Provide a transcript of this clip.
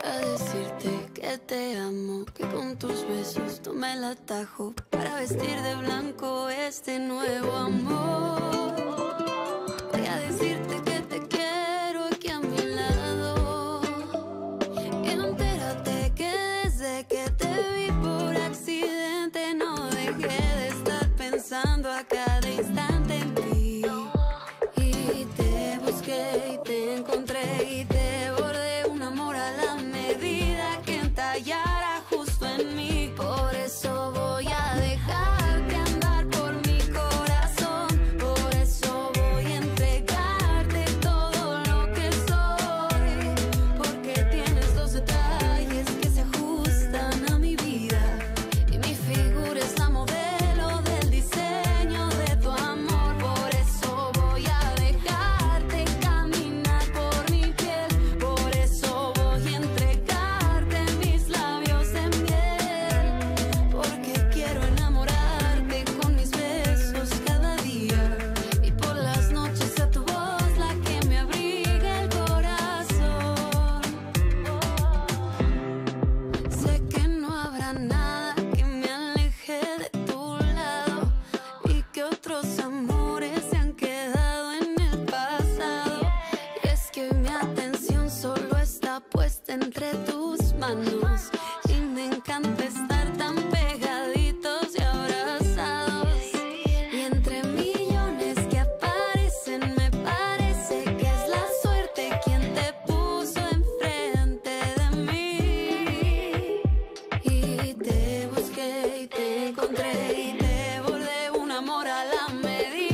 A decirte que te amo, que con tus besos tomé el atajo para vestir de blanco este nuevo amor. allá. entre tus manos y me encanta estar tan pegaditos y abrazados. Y entre millones que aparecen me parece que es la suerte quien te puso enfrente de mí. Y te busqué y te encontré y te volé un amor a la medida.